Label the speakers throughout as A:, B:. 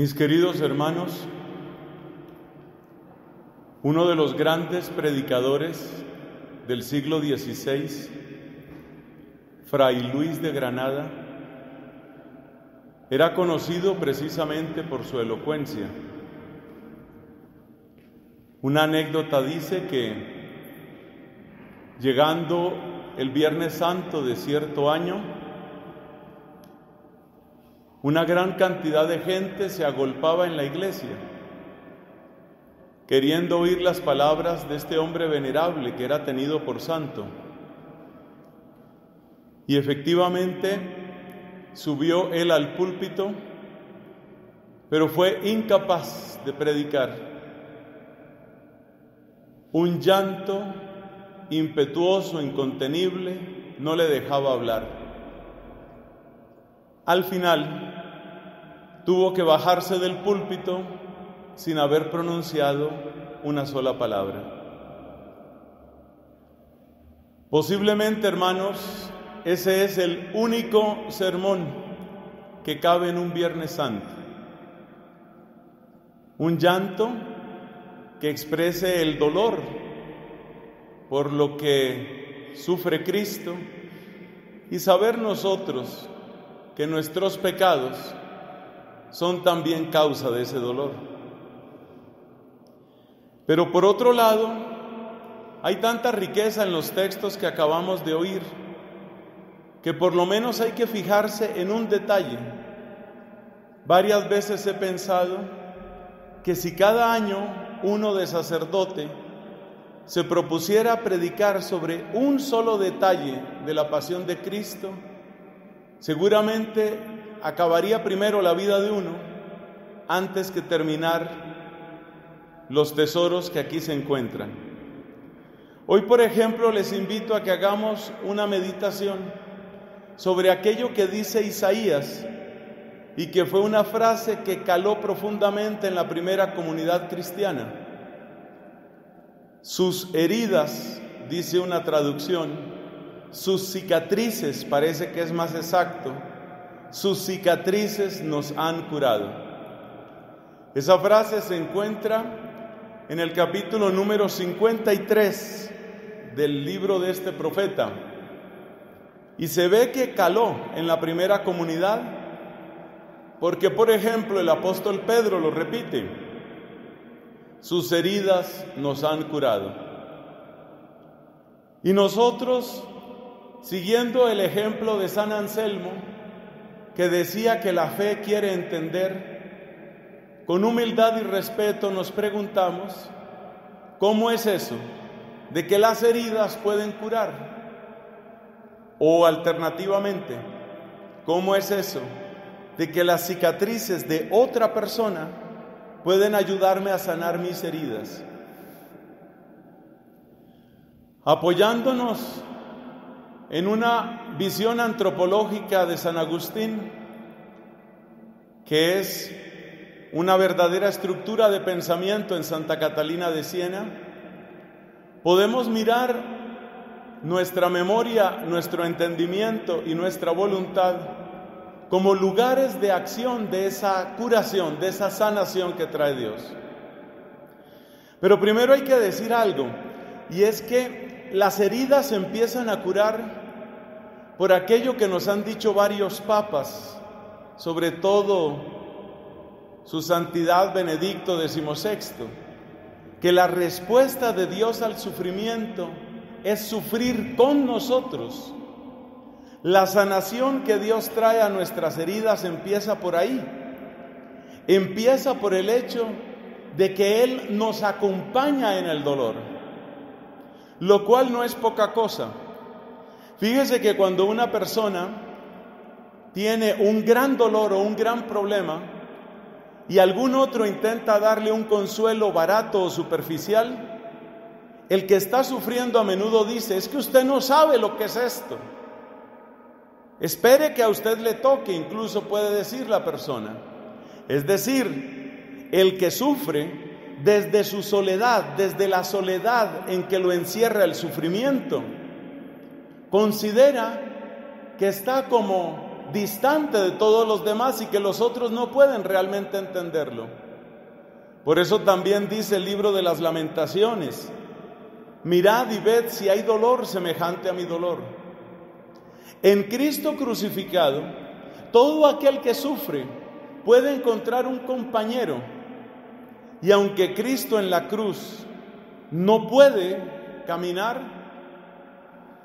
A: Mis queridos hermanos, uno de los grandes predicadores del siglo XVI, Fray Luis de Granada, era conocido precisamente por su elocuencia. Una anécdota dice que llegando el Viernes Santo de cierto año, una gran cantidad de gente se agolpaba en la iglesia, queriendo oír las palabras de este hombre venerable que era tenido por santo. Y efectivamente subió él al púlpito, pero fue incapaz de predicar. Un llanto impetuoso, incontenible, no le dejaba hablar. Al final tuvo que bajarse del púlpito sin haber pronunciado una sola palabra. Posiblemente, hermanos, ese es el único sermón que cabe en un Viernes Santo. Un llanto que exprese el dolor por lo que sufre Cristo y saber nosotros que nuestros pecados son también causa de ese dolor. Pero por otro lado, hay tanta riqueza en los textos que acabamos de oír, que por lo menos hay que fijarse en un detalle. Varias veces he pensado que si cada año uno de sacerdote se propusiera predicar sobre un solo detalle de la pasión de Cristo, seguramente acabaría primero la vida de uno antes que terminar los tesoros que aquí se encuentran. Hoy, por ejemplo, les invito a que hagamos una meditación sobre aquello que dice Isaías y que fue una frase que caló profundamente en la primera comunidad cristiana. Sus heridas, dice una traducción, sus cicatrices, parece que es más exacto, sus cicatrices nos han curado. Esa frase se encuentra en el capítulo número 53 del libro de este profeta. Y se ve que caló en la primera comunidad, porque por ejemplo el apóstol Pedro lo repite, sus heridas nos han curado. Y nosotros siguiendo el ejemplo de San Anselmo, que decía que la fe quiere entender, con humildad y respeto nos preguntamos, ¿cómo es eso de que las heridas pueden curar? O alternativamente, ¿cómo es eso de que las cicatrices de otra persona pueden ayudarme a sanar mis heridas? Apoyándonos en una visión antropológica de San Agustín, que es una verdadera estructura de pensamiento en Santa Catalina de Siena, podemos mirar nuestra memoria, nuestro entendimiento y nuestra voluntad como lugares de acción de esa curación, de esa sanación que trae Dios. Pero primero hay que decir algo, y es que las heridas empiezan a curar por aquello que nos han dicho varios papas, sobre todo su santidad Benedicto XVI, que la respuesta de Dios al sufrimiento es sufrir con nosotros. La sanación que Dios trae a nuestras heridas empieza por ahí. Empieza por el hecho de que Él nos acompaña en el dolor, lo cual no es poca cosa. Fíjese que cuando una persona tiene un gran dolor o un gran problema y algún otro intenta darle un consuelo barato o superficial, el que está sufriendo a menudo dice, es que usted no sabe lo que es esto. Espere que a usted le toque, incluso puede decir la persona. Es decir, el que sufre desde su soledad, desde la soledad en que lo encierra el sufrimiento, considera que está como distante de todos los demás y que los otros no pueden realmente entenderlo. Por eso también dice el libro de las lamentaciones, mirad y ved si hay dolor semejante a mi dolor. En Cristo crucificado, todo aquel que sufre puede encontrar un compañero. Y aunque Cristo en la cruz no puede caminar,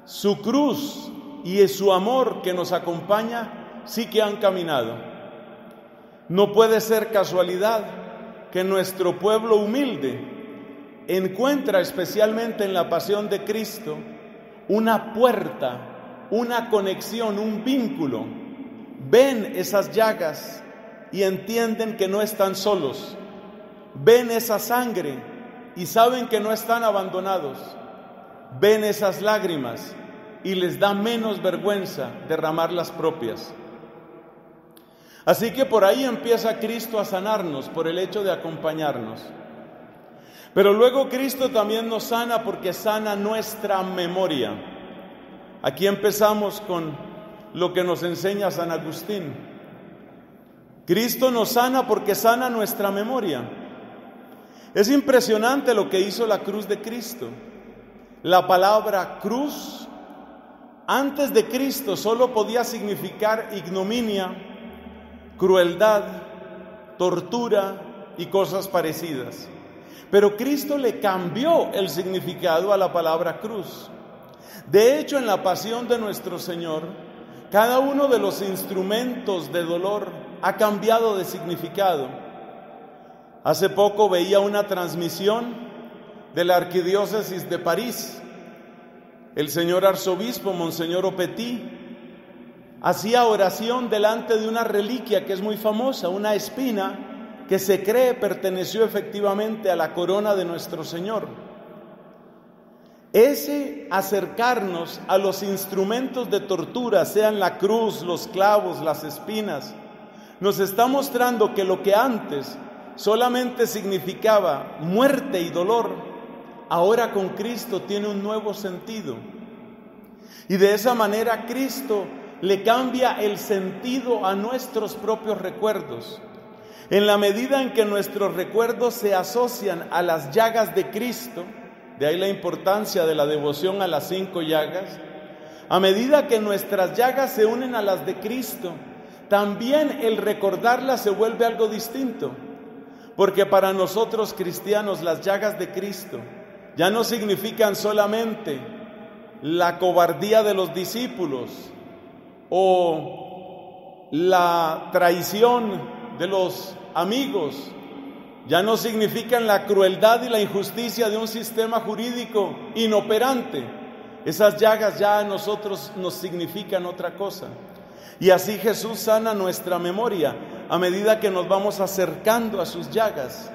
A: su cruz y su amor que nos acompaña sí que han caminado. No puede ser casualidad que nuestro pueblo humilde encuentra especialmente en la pasión de Cristo una puerta, una conexión, un vínculo. Ven esas llagas y entienden que no están solos. Ven esa sangre y saben que no están abandonados. Ven esas lágrimas y les da menos vergüenza derramar las propias. Así que por ahí empieza Cristo a sanarnos por el hecho de acompañarnos. Pero luego Cristo también nos sana porque sana nuestra memoria. Aquí empezamos con lo que nos enseña San Agustín. Cristo nos sana porque sana nuestra memoria. Es impresionante lo que hizo la cruz de Cristo. La palabra cruz antes de Cristo solo podía significar ignominia, crueldad, tortura y cosas parecidas. Pero Cristo le cambió el significado a la palabra cruz. De hecho, en la pasión de nuestro Señor, cada uno de los instrumentos de dolor ha cambiado de significado. Hace poco veía una transmisión de la Arquidiócesis de París el señor arzobispo, Monseñor Opetí, hacía oración delante de una reliquia que es muy famosa, una espina que se cree perteneció efectivamente a la corona de nuestro Señor. Ese acercarnos a los instrumentos de tortura, sean la cruz, los clavos, las espinas, nos está mostrando que lo que antes solamente significaba muerte y dolor, ahora con Cristo tiene un nuevo sentido. Y de esa manera Cristo le cambia el sentido a nuestros propios recuerdos. En la medida en que nuestros recuerdos se asocian a las llagas de Cristo, de ahí la importancia de la devoción a las cinco llagas, a medida que nuestras llagas se unen a las de Cristo, también el recordarlas se vuelve algo distinto. Porque para nosotros cristianos las llagas de Cristo ya no significan solamente la cobardía de los discípulos o la traición de los amigos, ya no significan la crueldad y la injusticia de un sistema jurídico inoperante. Esas llagas ya a nosotros nos significan otra cosa. Y así Jesús sana nuestra memoria a medida que nos vamos acercando a sus llagas.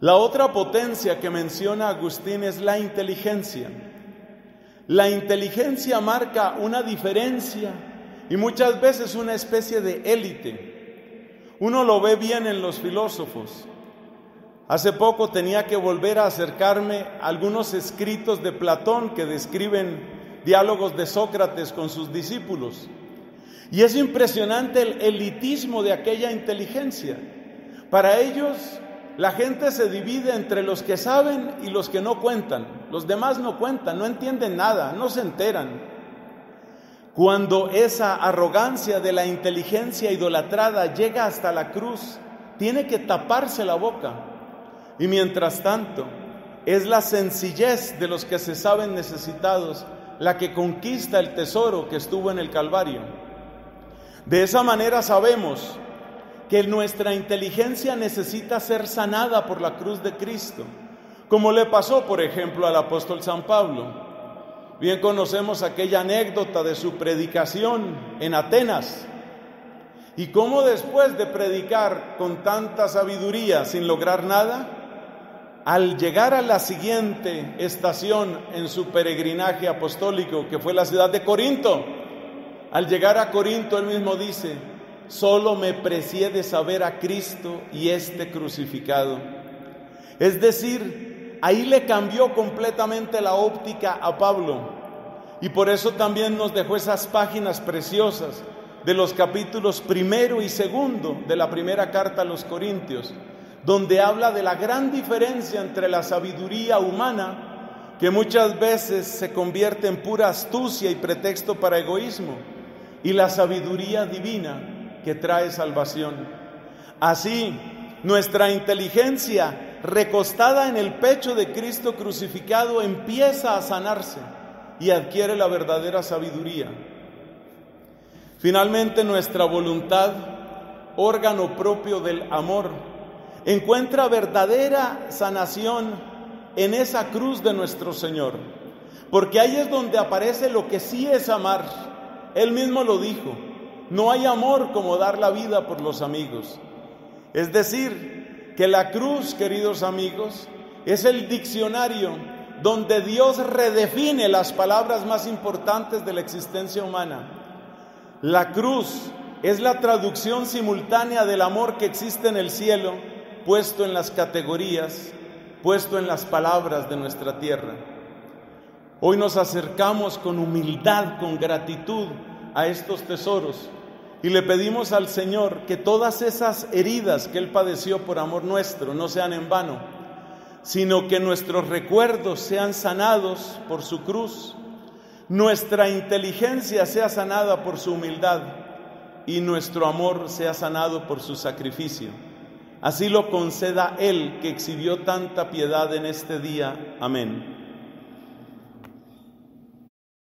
A: La otra potencia que menciona Agustín es la inteligencia. La inteligencia marca una diferencia y muchas veces una especie de élite. Uno lo ve bien en los filósofos. Hace poco tenía que volver a acercarme a algunos escritos de Platón que describen diálogos de Sócrates con sus discípulos. Y es impresionante el elitismo de aquella inteligencia. Para ellos la gente se divide entre los que saben y los que no cuentan. Los demás no cuentan, no entienden nada, no se enteran. Cuando esa arrogancia de la inteligencia idolatrada llega hasta la cruz, tiene que taparse la boca. Y mientras tanto, es la sencillez de los que se saben necesitados la que conquista el tesoro que estuvo en el Calvario. De esa manera sabemos que nuestra inteligencia necesita ser sanada por la cruz de Cristo, como le pasó, por ejemplo, al apóstol San Pablo. Bien conocemos aquella anécdota de su predicación en Atenas y cómo después de predicar con tanta sabiduría sin lograr nada, al llegar a la siguiente estación en su peregrinaje apostólico, que fue la ciudad de Corinto, al llegar a Corinto él mismo dice, solo me presiede saber a Cristo y este crucificado. Es decir, ahí le cambió completamente la óptica a Pablo. Y por eso también nos dejó esas páginas preciosas de los capítulos primero y segundo de la primera carta a los Corintios, donde habla de la gran diferencia entre la sabiduría humana, que muchas veces se convierte en pura astucia y pretexto para egoísmo, y la sabiduría divina que trae salvación. Así, nuestra inteligencia recostada en el pecho de Cristo crucificado empieza a sanarse y adquiere la verdadera sabiduría. Finalmente nuestra voluntad, órgano propio del amor, encuentra verdadera sanación en esa cruz de nuestro Señor. Porque ahí es donde aparece lo que sí es amar. Él mismo lo dijo, no hay amor como dar la vida por los amigos. Es decir, que la cruz, queridos amigos, es el diccionario donde Dios redefine las palabras más importantes de la existencia humana. La cruz es la traducción simultánea del amor que existe en el cielo, puesto en las categorías, puesto en las palabras de nuestra tierra. Hoy nos acercamos con humildad, con gratitud a estos tesoros y le pedimos al Señor que todas esas heridas que Él padeció por amor nuestro no sean en vano, sino que nuestros recuerdos sean sanados por su cruz nuestra inteligencia sea sanada por su humildad y nuestro amor sea sanado por su sacrificio. Así lo conceda Él que exhibió tanta piedad en este día. Amén.